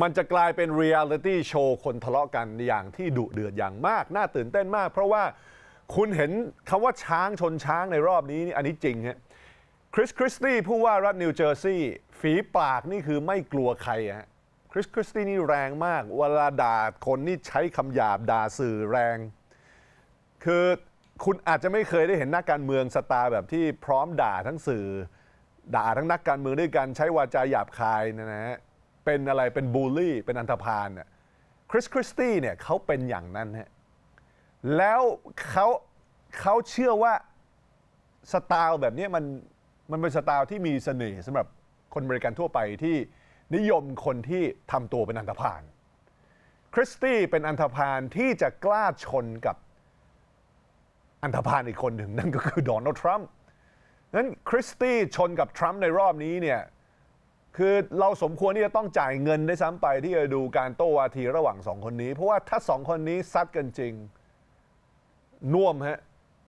มันจะกลายเป็น reality show คนทะเลาะกันอย่างที่ดุเดือดอย่างมาก น่าตื่นเต้นมาก เพราะว่าคุณเห็นคำว่าช้างชนช้างในรอบนี้นี่อันนี้จริงฮะคริสคริสตี้ผู้ว่ารัฐนิวเจอร์ซีย์ฝีปากนี่คือไม่กลัวใครฮะคริสคริสตี้นี่แรงมาก เวลาด่าคนนี่ใช้คำหยาบด่าสื่อแรง คือคุณอาจจะไม่เคยได้เห็นนักการเมืองสไตล์แบบที่พร้อมด่าทั้งสื่อ ด่าทั้งนักการเมืองด้วยกันใช้วาจาหยาบคายนะฮะ เป็นอะไรเป็นบูลลี่ เป็นอันธพาลเนี่ยคริสคริสตี้เนี่ยเขาเป็นอย่างนั้นฮะแล้วเขาเขาเชื่อว่าสไตล์แบบนี้มันมันเป็นสไตล์ที่มีเสน่ห์สำหรับคนอเมริกันทั่วไปที่นิยมคนที่ทำตัวเป็นอันธพาลคริสตี้เป็นอันธพาลที่จะกล้าชนกับอันธพาลอีกคนหนึ่งนั่นก็คือโดนัลด์ทรัมป์นั้นคริสตี้ชนกับทรัมป์ในรอบนี้เนี่ย คือเราสมควรที่จะต้องจ่ายเงินได้ซ้ำไปที่จะดูการโต้วาทีระหว่างสองคนนี้ เพราะว่าถ้าสองคนนี้ซัดกันจริง น่วมฮะ